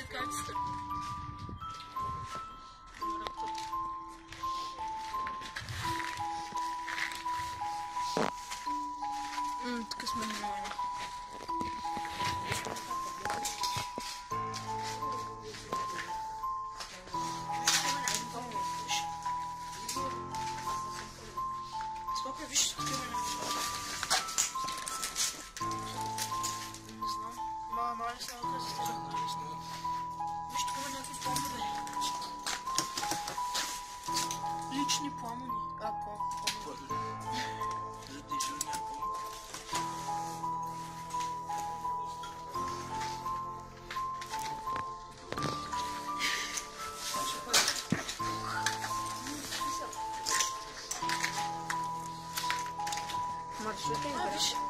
It goes through. much.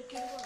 porque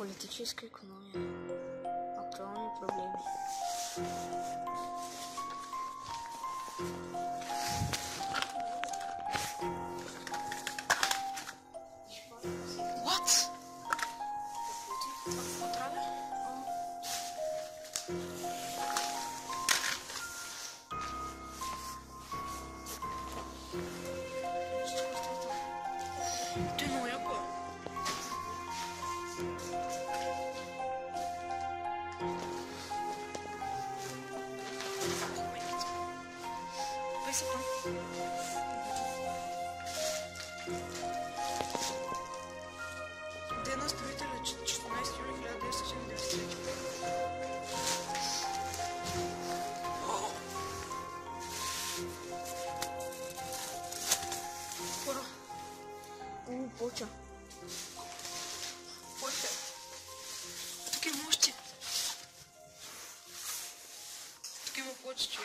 политической экономии. Хоча. Хоча. Таким можете. Таким хочете.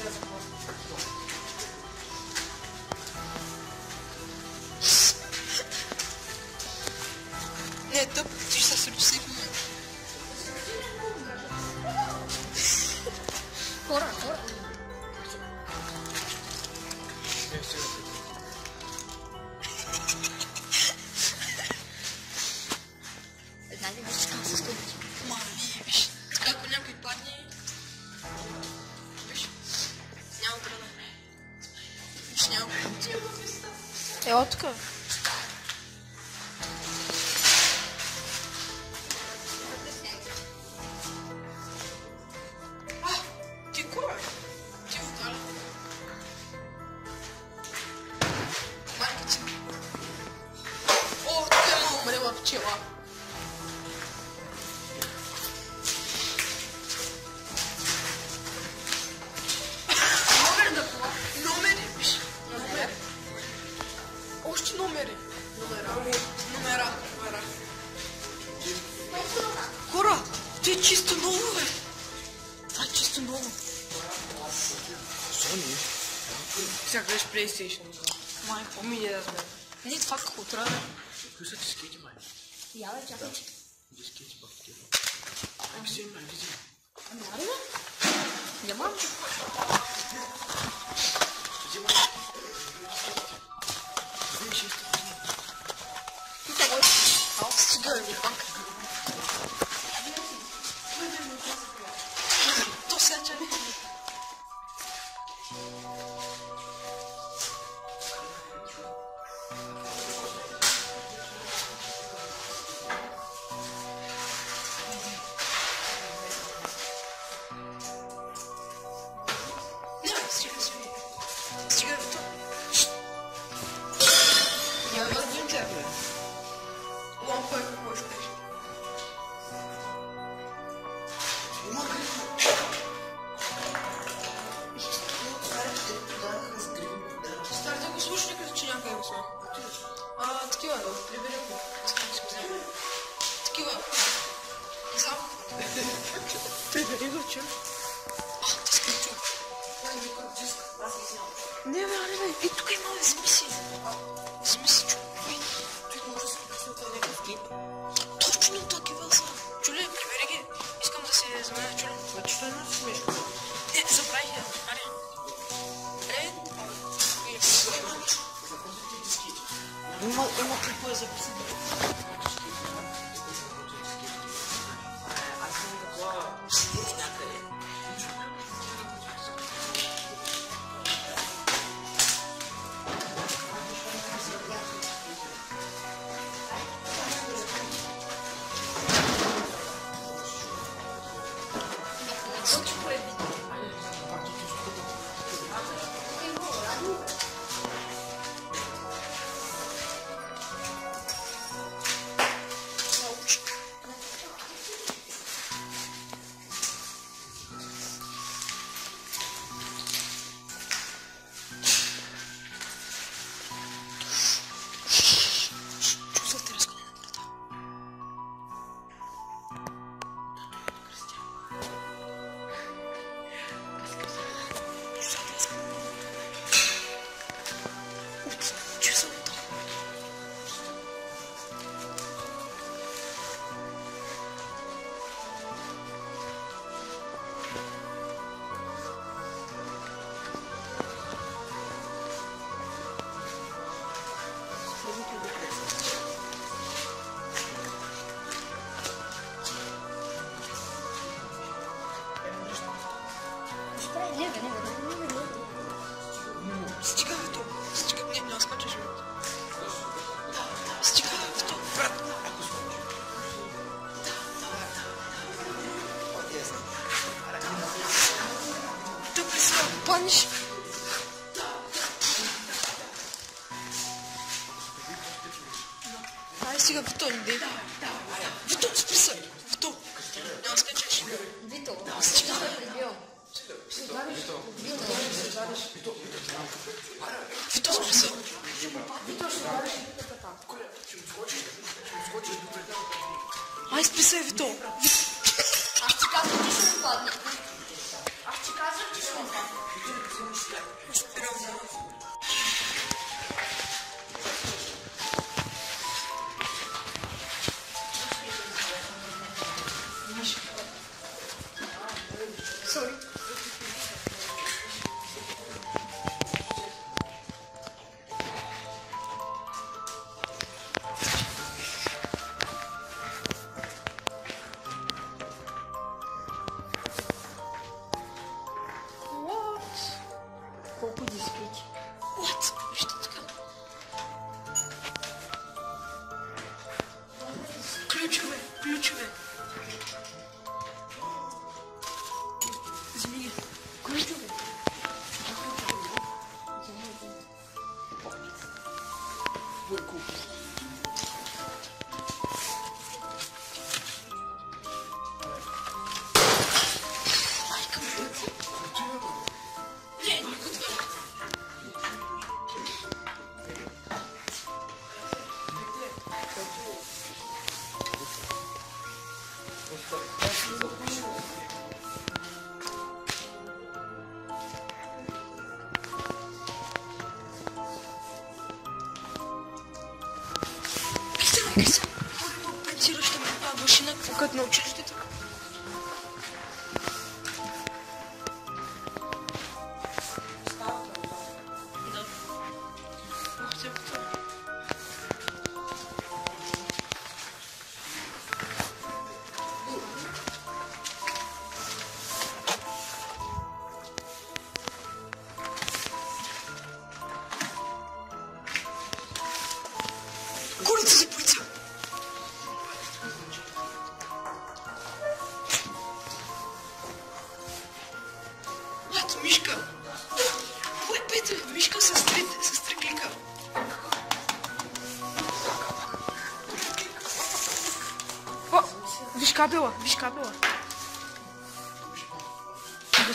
successful. PlayStation. Mine. O mine razmer. Ja, mais pro. Putz, putz. Iată, mișcă! Băi, Petru, mișcă să strică, să strică! Bă, vișca O! vișca pe-o! Nu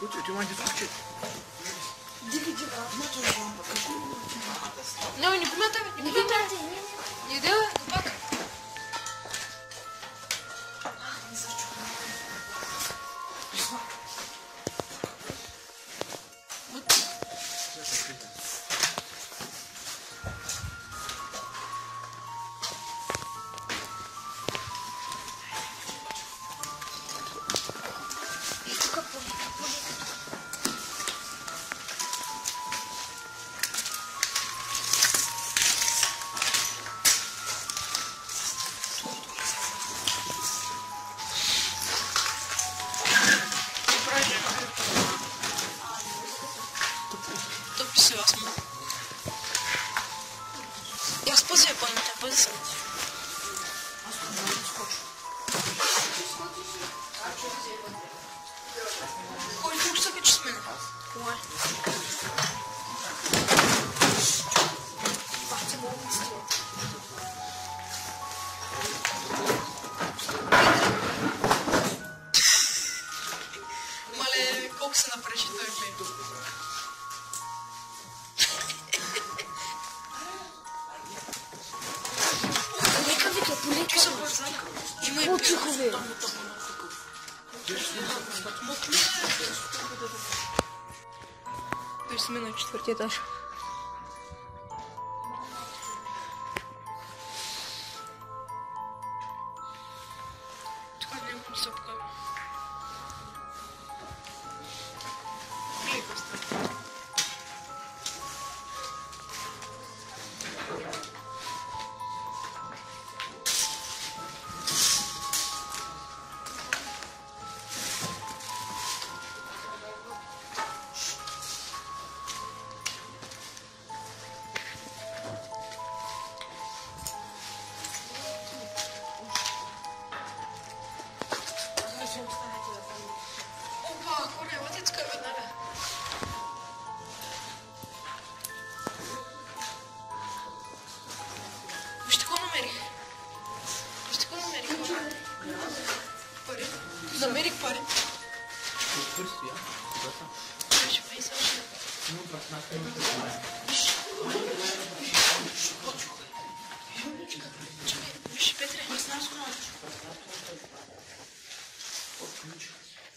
Дикучу, Тима, дикучу. Ну, ну не помотай, не помотай. Не делай, Все, я с позже понял,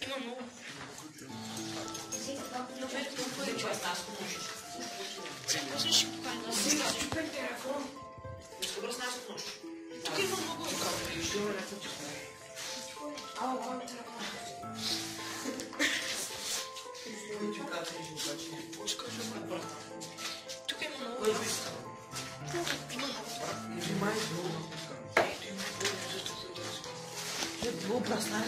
Não, não. não vejo que não foi o fantástico, não. Vocês superam. Vocês superam telefone. Vocês superam nas mãos. Tu que não vou colocar o peixe. Não vou colocar. Ah, Dostlar,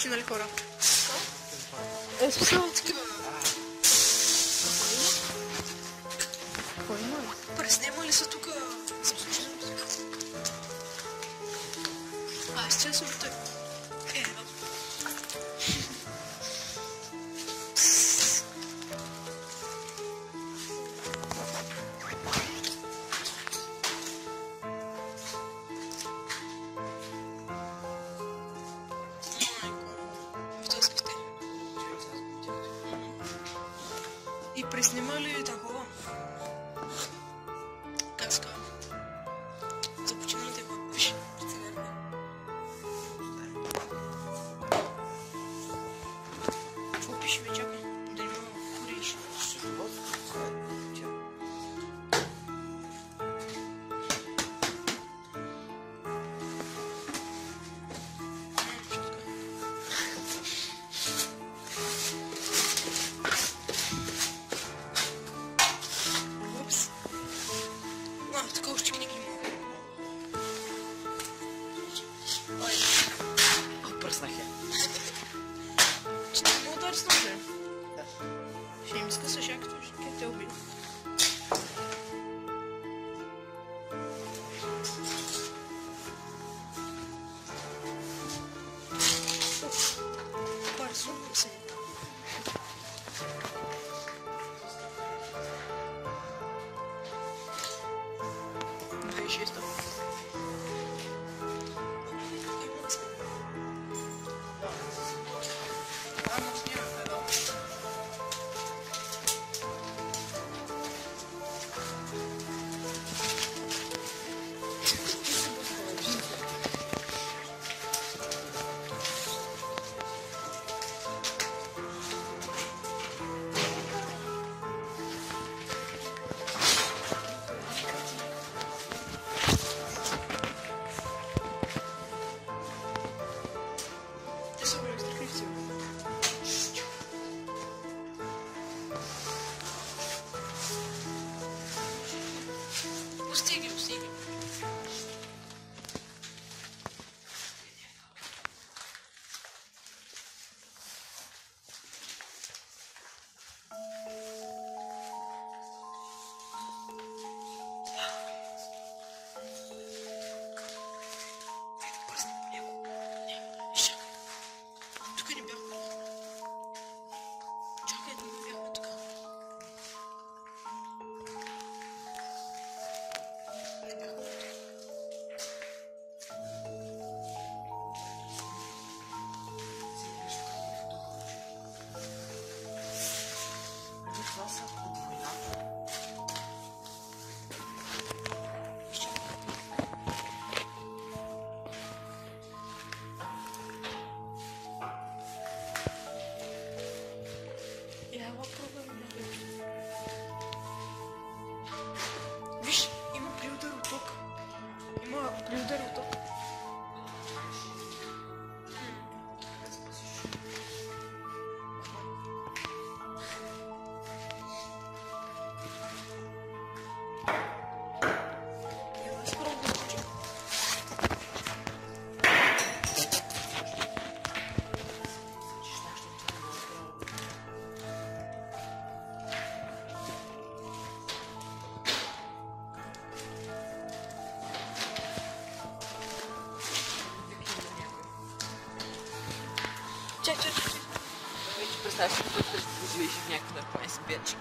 Починали хора. Е, смисъл, такива. Какво има? Преснемали са тук за случайно. А, естествено, той. Е, Dostałeś, że zbudziłeś mnie jak na państwie, czy